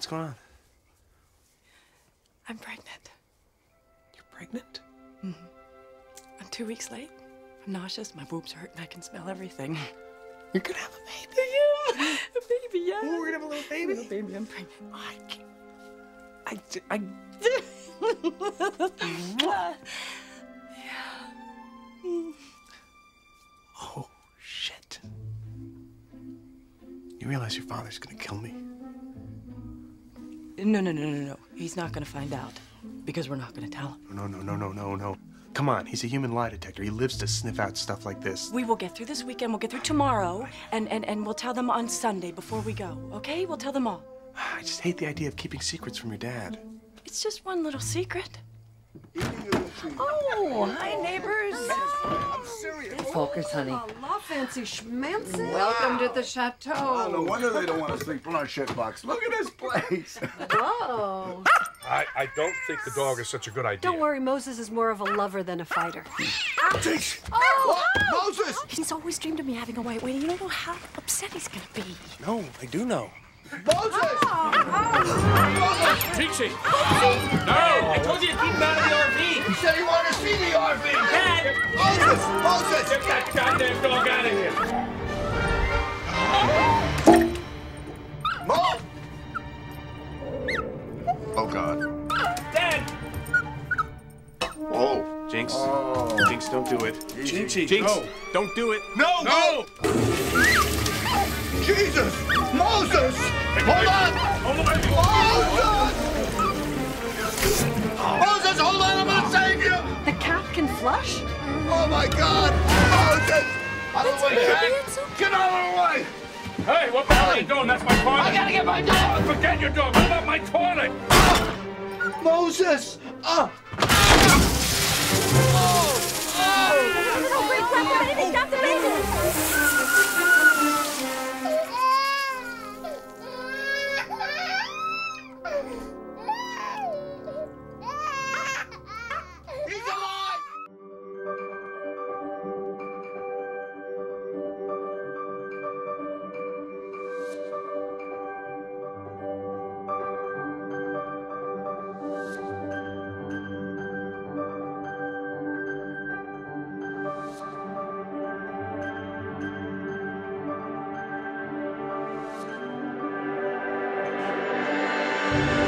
What's going on? I'm pregnant. You're pregnant? Mm hmm. I'm two weeks late. I'm nauseous. My boobs hurt, and I can smell everything. You're gonna have a baby. you? a baby, yeah. Oh, we're gonna have a little baby. A Little baby, I'm pregnant. I can't. I, I, oh shit. You realize your father's gonna kill me? No, no, no, no, no. He's not gonna find out because we're not gonna tell him. No, no, no, no, no, no. Come on, he's a human lie detector. He lives to sniff out stuff like this. We will get through this weekend. We'll get through tomorrow, and and and we'll tell them on Sunday before we go. Okay? We'll tell them all. I just hate the idea of keeping secrets from your dad. It's just one little secret. Oh, hi, neighbors. Focus, honey. La fancy schmancy. Welcome to the chateau. Oh, no wonder they don't want to sleep on our shitbox. Look at this place. Whoa. I, I don't think the dog is such a good idea. Don't worry, Moses is more of a lover than a fighter. Jeez. Oh, Moses! He's always dreamed of me having a white wedding. You don't know how upset he's gonna be. No, I do know. Moses! Oh, oh, oh. Tixie! No! I told you to keep him out of the RV! He said he Moses! Moses! Get that goddamn dog out of here! Mo! Oh, God. Dad! Whoa. Jinx. Oh. Jinx, don't do it. Easy. Jinx, No. don't do it. No! No! Jesus! Moses! Hold on! Hold on! Moses! Flush? Oh, my God! Moses! Out of the way, Jack! Get out of the way! Hey, what the hell are you doing? That's my toilet! I gotta get my dog! Forget your dog! What about my toilet? Moses! Ah! Bye.